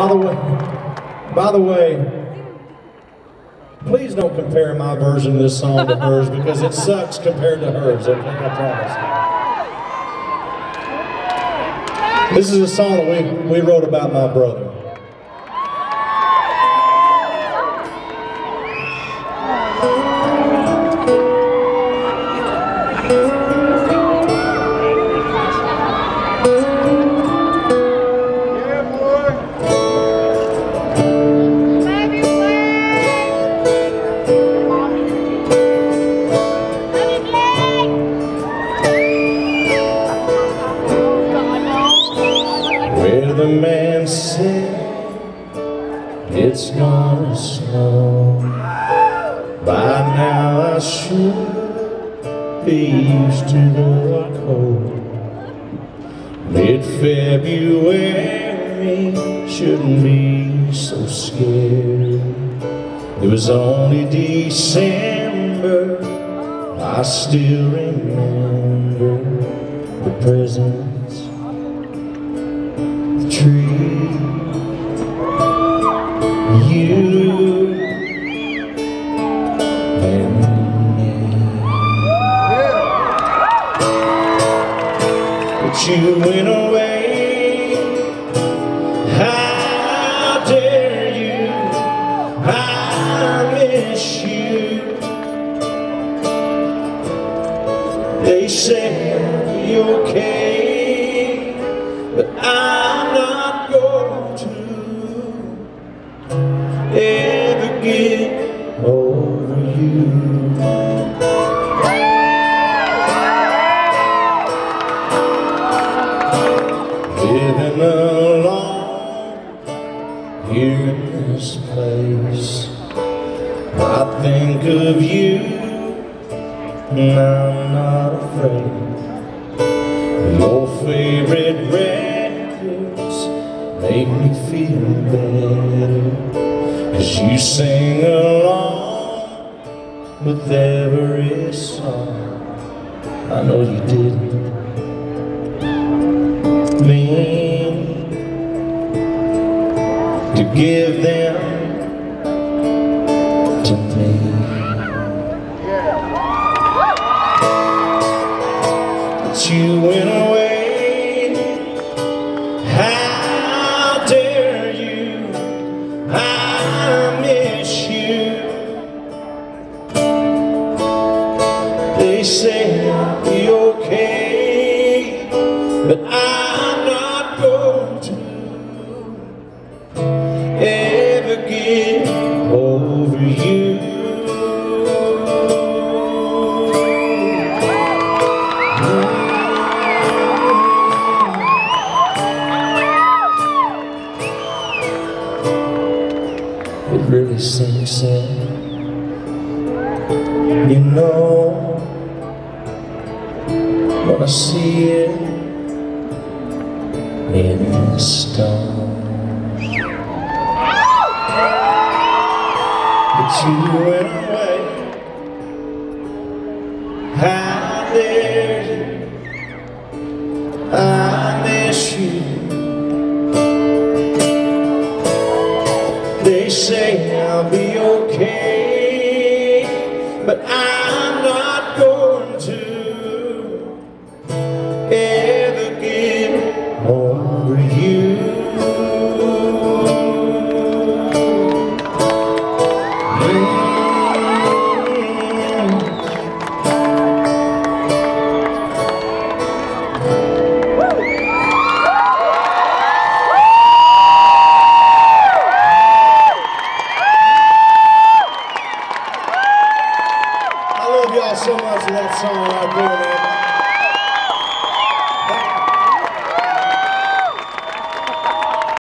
By the way, by the way, please don't compare my version of this song to hers because it sucks compared to hers. Okay, I promise. This is a song that we, we wrote about my brother. Where the man said it's gonna snow. By now I should be used to the cold. Mid-February shouldn't be so scared. It was only December. I still remember the presents tree. You went away. How dare you? I miss you. They say you're okay, over you. Living alone here in this place, I think of you, and I'm not afraid. Your favorite records make me feel better Cause you sing along with every song. I know you didn't mean to give them to me. You went away. Really sinks in. You know, when I see it in stone. But you went say I'll be okay, but I'm y'all so much for that song right there, man.